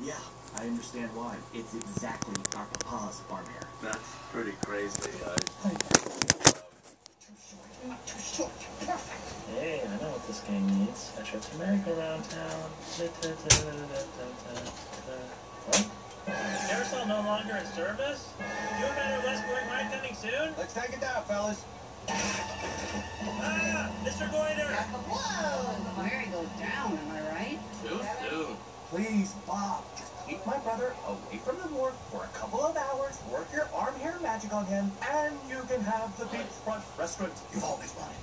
Yeah, I understand why. It's exactly our papa's farm hair. That's pretty crazy. I... Too short. Perfect. Hey, I know what this game needs. A trip to merry-go-round town. What? Carousel no longer in service? New better West Going ride coming soon? Let's take it down, fellas. Please, Bob, just keep my brother away from the wharf for a couple of hours, work your arm hair magic on him, and you can have the beachfront restaurant you've always wanted.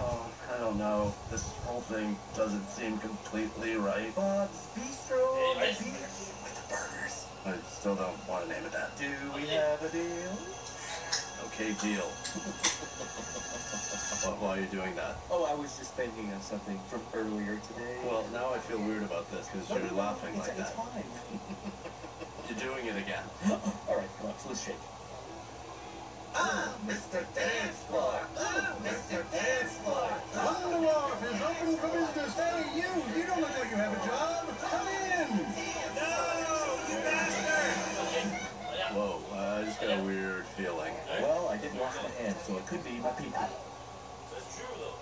Oh, I don't know. This whole thing doesn't seem completely right. Bob's Bistro, Hey, beach with the burgers. I still don't want to name it that. Do we have a deal? Okay, deal. Why- Why are you doing that? Oh, I was just thinking of something from earlier today. Well, now I feel weird about this because No, no, you're no, laughing it's, like it's that. fine. You're doing it again. All right, come on, so let's shake. Ah, Mr. Dance Floor. Ah, Mr. Dance Floor. Wonder Wharf is open for business. Hey, you! You don't look like you have a job. Come in! No! You bastard! Whoa, uh, I just got a weird feeling. Well, I didn't wash my hands, so it could be my pee That's true, though.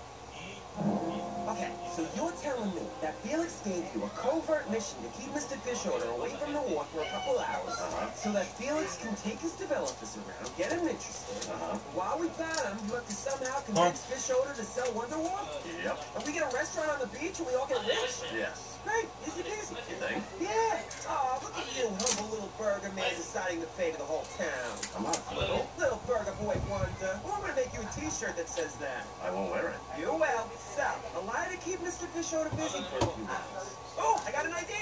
Okay, so you're telling me that Felix gave you a covert mission to keep Mr. Fischoeder away from the wharf for a couple hours, Uh-huh. so that Felix can take his developers around, get him interested. Uh-huh. While we got him, you have to somehow convince Fischoeder to sell Wonder Wharf, Yep. and we get a restaurant on the beach and we all get rich. Yes. Great, easy peasy. You think? Yeah. Oh, look at you, humble little burger man deciding the fate of the whole town. I'm not little. Little burger boy wonder. Well, I'm gonna make you a T-shirt that says that. I won't wear it. You will. So, allow to keep Mr. Fischoeder busy for a few. Oh, I got an idea.